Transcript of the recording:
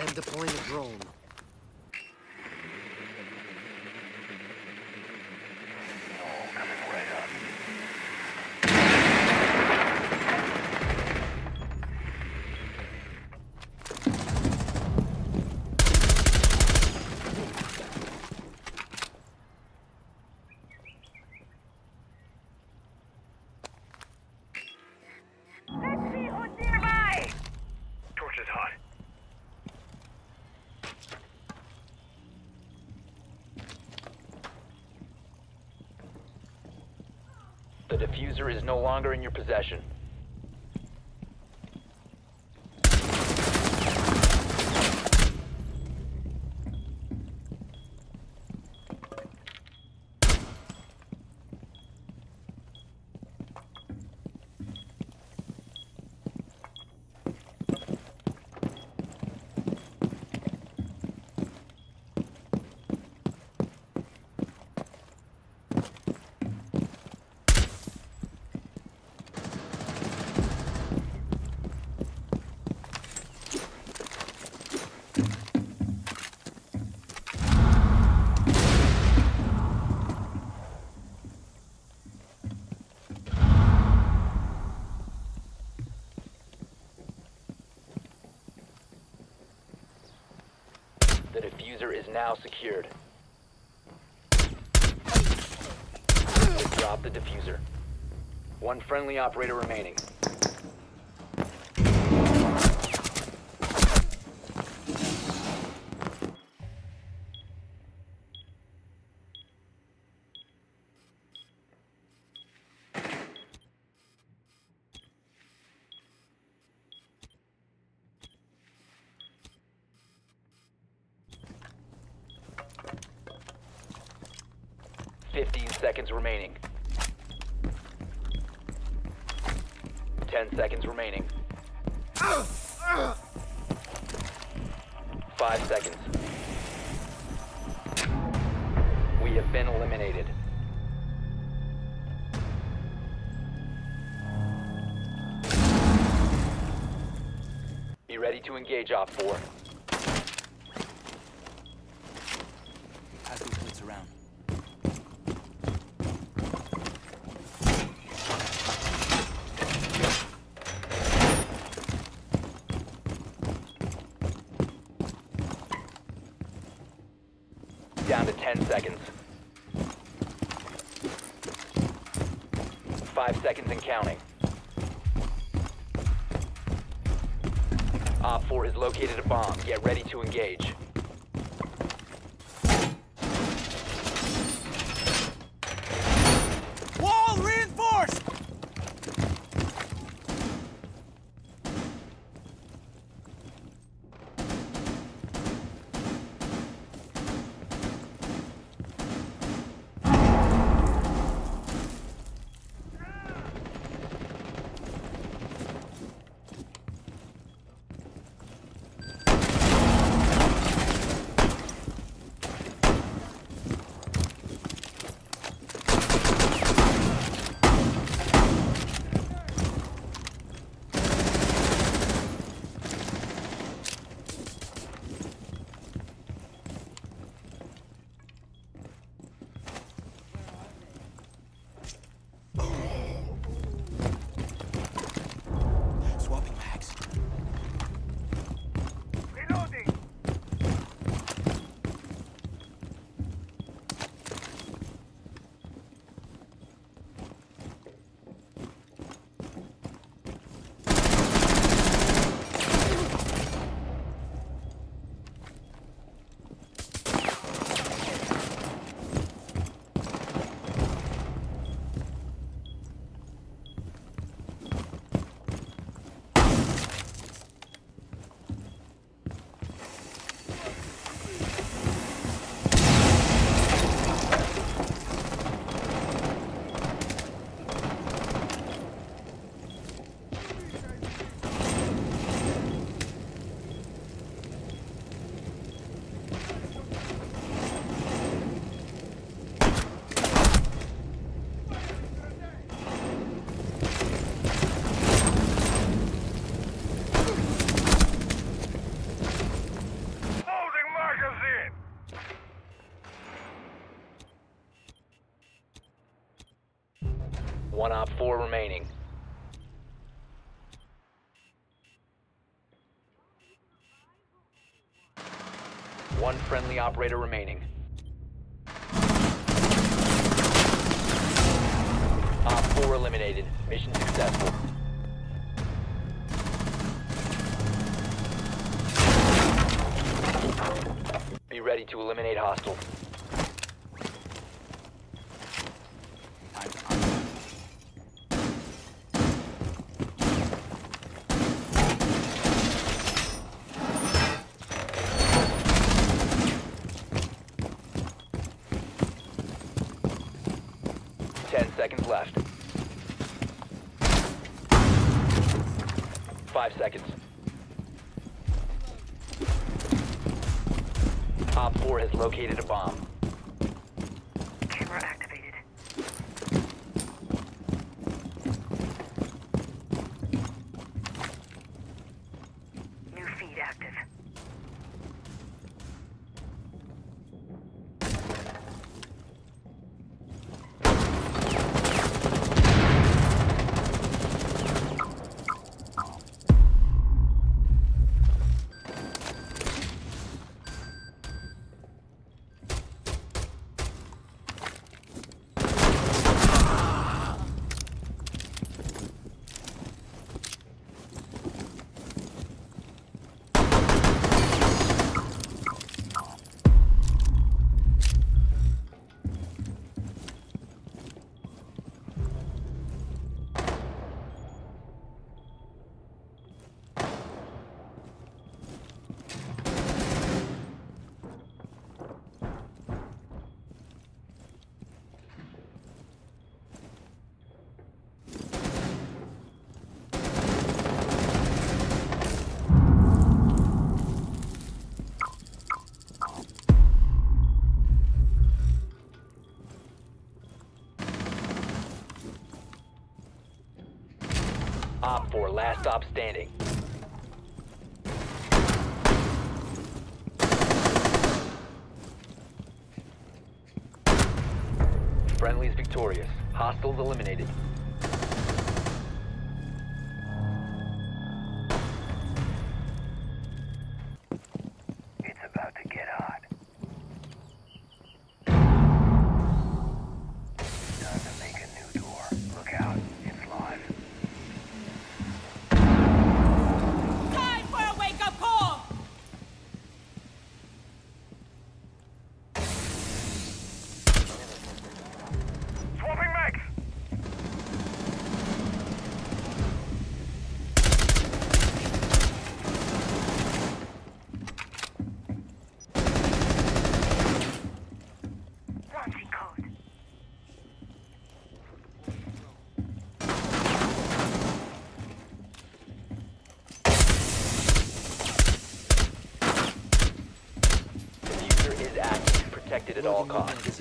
I am deploying a drone. Diffuser is no longer in your possession. The is now secured. Drop the defuser. One friendly operator remaining. Fifteen seconds remaining. Ten seconds remaining. Five seconds. We have been eliminated. Be ready to engage OPFOR. To 10 seconds. Five seconds and counting. OPFOR has located a bomb. Get ready to engage. 4 remaining. One friendly operator remaining. Op 4 eliminated. Mission successful. Be ready to eliminate hostiles. Ten seconds left. Five seconds. OPFOR has located a bomb. 4, last stop standing. Friendly's victorious. Hostiles eliminated. At all costs.